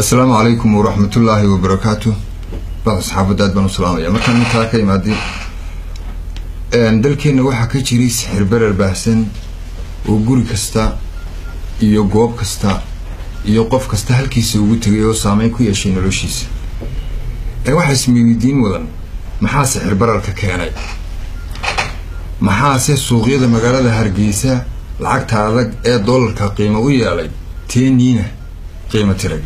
assalaamu calaykum waraxmatullaahi wabarakaatu bada saxaafadda aad baan u salaamaya markaan intaa ka imaaday dalkeenna waxaa ka jiray sixir berer baahsan oo guri kasta iyo goob kasta iyo qof kasta halkiisa ugu tegay oo saameyn ku yeeshay noloshiisa. Waxaa ismeydiin mudan maxaa sixir bararka keenay? Maxaase suuqyada magaalada hargeysa lacagta adag ee doolarka qiimo u yeelay? Teeniina qiimo tiray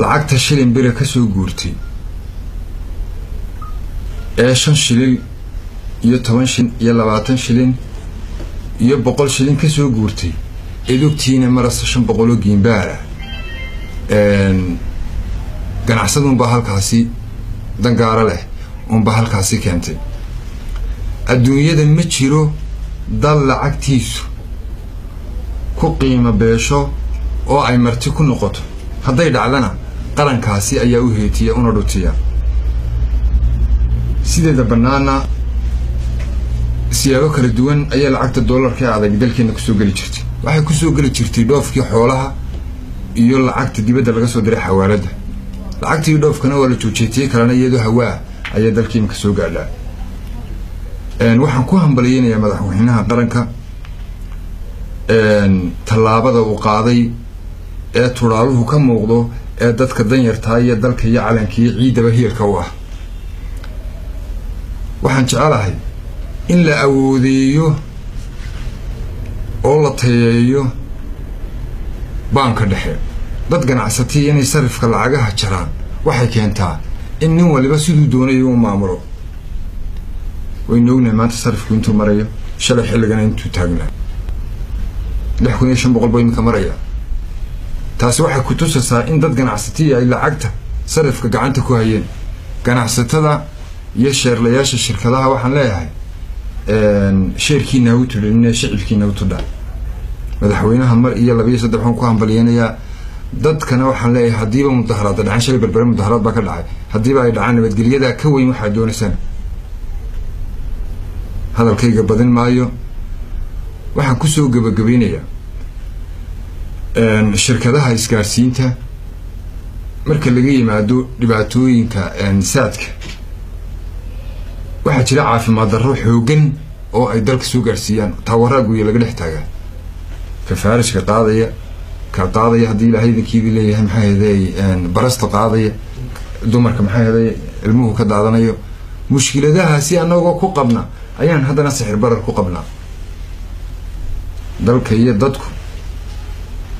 lacagta shilin bere ka soo guurtay. Ee shan shilin iyo toban shilin iyo labaatan shilin iyo boqol shilin ka soo guurtay. Edogtiina marasta shan boqoloo giimbaara. Ganacsada unbaa halkaasi dangaaro leh unbaa halkaasi keentay. Adduunyada ma jiro dal lacagtiisu ku qiimo beesho oo ay marti ku noqoto. Hadday dhacdana qarankaasi ayaa u heetiya una dhutiya. Sideeda bannaana siyaabo kala duwan ayaa lacagta doolarka ee adag dalkeenna ku soo geli jirtay. Waxay ku soo geli jirtay dhoofkii xoolaha iyo lacagta dibadda laga soo diray xawaaladda. Lacagtii dhoofkana waa la joojiytay kalena iyadoo hawaa ayaa dalkiimka soo gaadhaa. Waxaan ku hambalyeynayaa madaxweynaha qaranka. Tallaabada uu qaaday ee turaaluhu ka muuqdo ee dadka danyartaa iyo dalka iyo calanka iyo ciiddaba hiirka u ah. Waxaan jecelahay in la awoodeeyo oo la tayeeyo baanka dhexe. Dad ganacsatay inay sarifka lacagaha jaraan waxay keentaa in nin waliba siduu doonayo u maamulo. Waynu ognahay maanta sarifku intuu marayo shalay xilligana intuu taagnaa lix kun iyo shan boqol buu iminka maraya taasi waxay ku tusaysaa in dad ganacsatiya ay lacagta sarifka gacanta ku hayeen. Ganacsatada iyo sheerlayaasha shirkadaha waxaan leeyahay sheerkiina u tudhanine shicibkiina u tudha madaxweynaha mar iyo laba iyo saddex waxaan ku hambalyeynayaa dadkana waxaan leeyahay haddiiba mudaharaadda dhacaan shalay berbere mudaharaad baa ka dhacay. Haddiiba ay dhacaan nabadgelyadaa ka weyn waxaad doonaysaan. Hadalkayga badin maayo. Waxaan ku soo gebagabeynayaa shirkadaha isgaarsiinta marka laga yimaado dhibaatooyinka saadka. Waxaa jira caafimaad darro xoogan oo ay dalka soo gaarsiiyaan. Taawaraa guya laga dhex taagaa. Ka faarishka qaadaya ka qaadaya haddii ilaahay idinkiidii leeyahay maxaa heday barasta qaadaya dumarka maxaa heday ilmuhu ka daadanayo. Mushkiladahaasi anagoo ku qabna ayaan haddana sixir barar ku qabnaa. Dalka iyo dadku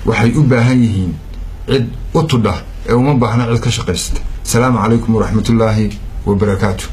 waxay u baahan yihiin cid u tudha ee uma baahna cid ka shaqaysata asalaamu calaykum waraxmatullaahi wabarakaatu